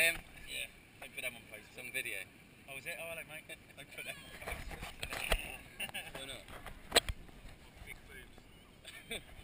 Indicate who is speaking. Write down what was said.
Speaker 1: Liam? Yeah. Put them on post.
Speaker 2: It's on video.
Speaker 1: Oh, is it? Oh, hello, mate. I put them on post.
Speaker 2: Why not? Big boobs.